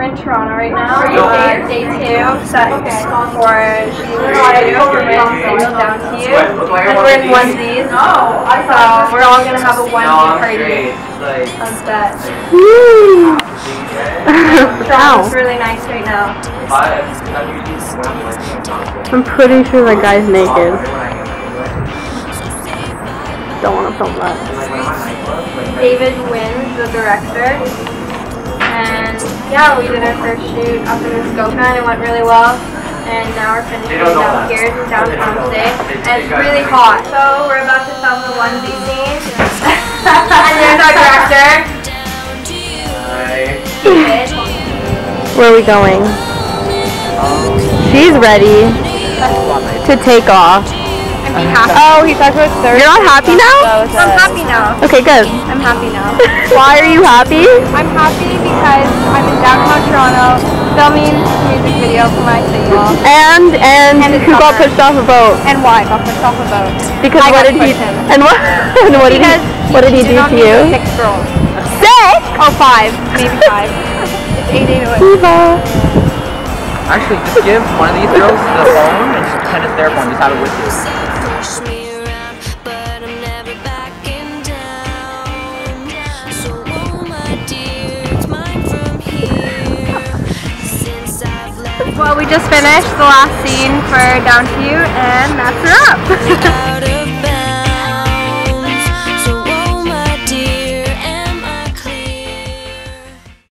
We're in Toronto right now. Uh, day two, set for season two. We're in single down to you. And we're in onesies. So we're all gonna have a onesie party on set. Woo! Toronto's really nice right now. I'm pretty sure that guy's naked. Don't want to film that. David Wynn, the director. And yeah, we did our first shoot up in the scope and it went really well. And now we're finishing down here downtown today. And it's really hot. So we're about to film the onesie scene. and there's our director, David. Where are we going? She's ready to take off. And be happy. Oh, he talked about third. You're not happy now? I'm happy now. Okay, good. I'm happy now. Why are you happy? I'm happy music video for my single. And and, And it's who got pushed off a boat? And why I got pushed off a boat. Because I what did he pushed him. and what and what did he Because what did he do cheated on to me you? Six girls. Six. Oh, five. Maybe five. it's eight, eight, eight. Eva. Actually, just give one of these girls the phone and just pretend it's their phone. Just have it with you. Well, we just finished the last scene for Down to You, and that's a bed.